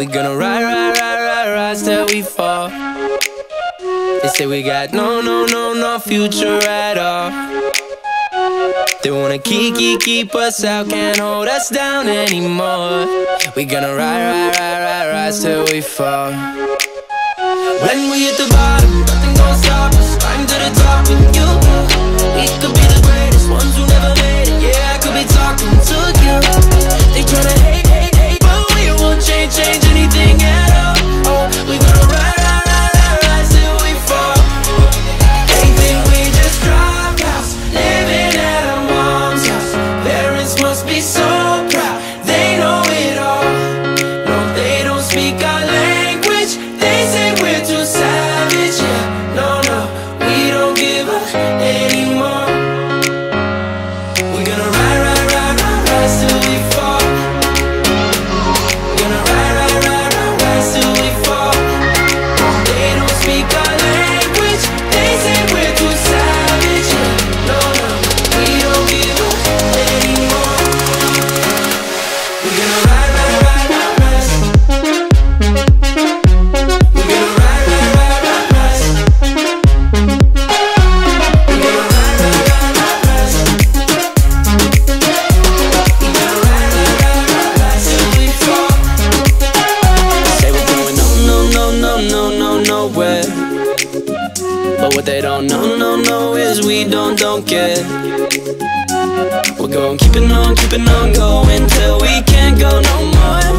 We gonna ride, ride, ride, ride, ride till we fall. They say we got no, no, no, no future at all. They wanna keep, keep, keep us out, can't hold us down anymore. We gonna ride, ride, ride, ride, ride till we fall. When we hit the bottom, nothing gon' stop us. Climb to the top. What they don't know, no, no is we don't, don't get We're going keeping on, keeping on going Till we can't go no more.